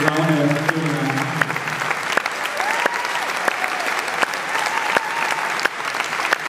Brown.